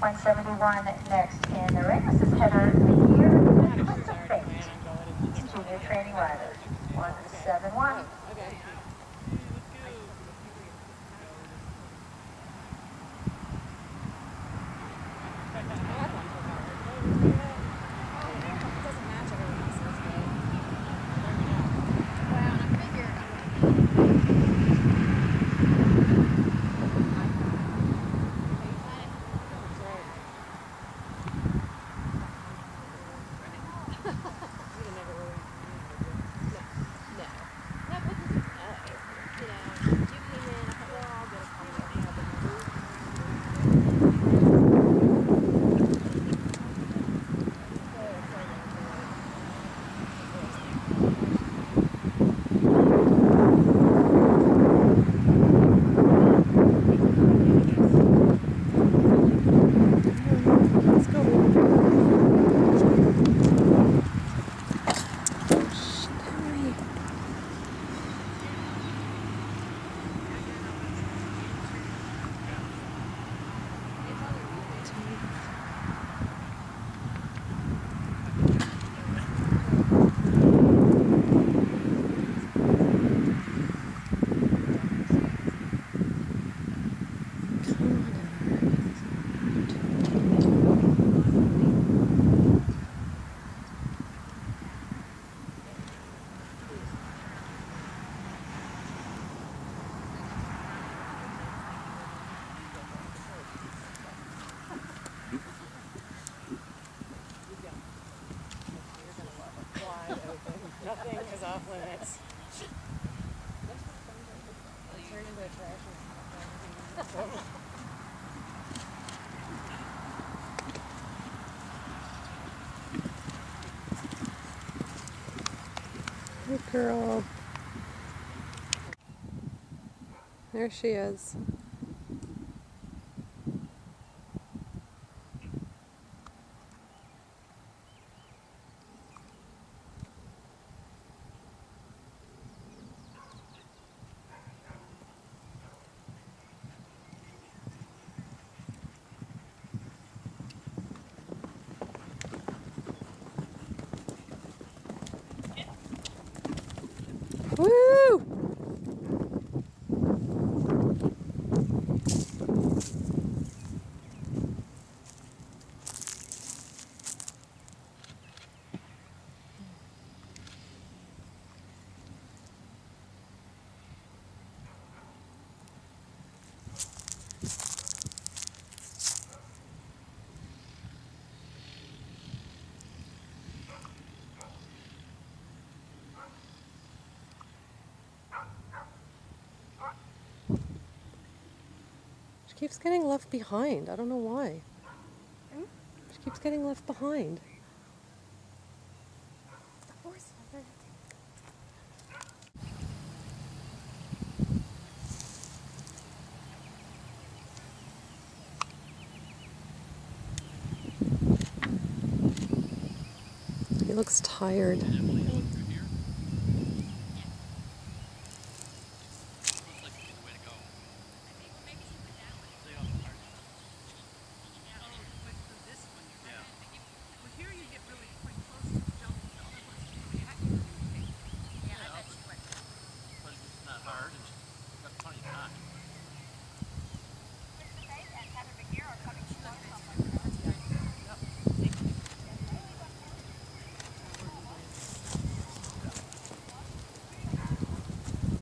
171 next in the ring. This is of Fate. Junior training rider. 171. Nothing is off limits. Good girl. There she is. Woo! She keeps getting left behind. I don't know why. She keeps getting left behind. He looks tired.